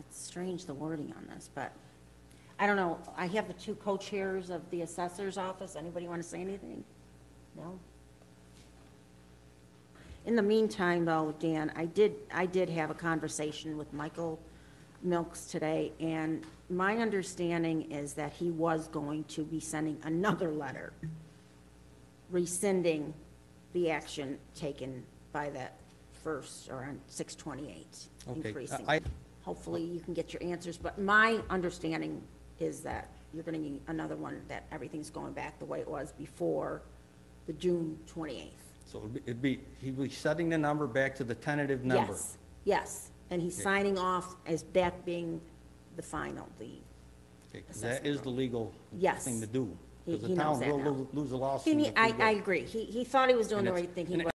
it's strange, the wording on this, but, I don't know, I have the two co-chairs of the assessor's office, anybody want to say anything? No? In the meantime, though, Dan, I did, I did have a conversation with Michael Milks today, and my understanding is that he was going to be sending another letter rescinding the action taken by that first, or on six twenty-eight, Okay, increasing. I- Hopefully, you can get your answers, but my understanding is that you're gonna need another one, that everything's going back the way it was before the June twenty-eighth. So it'd be- it'd be, he'd be setting the number back to the tentative number. Yes, yes, and he's signing off as that being the final, the, Okay, 'cause That is the legal Yes. thing to do. He- Because he the knows town that will now. lo- lose a lawsuit. ne- if we I, go- I agree, he, he thought he was doing And the it's- right thing, he and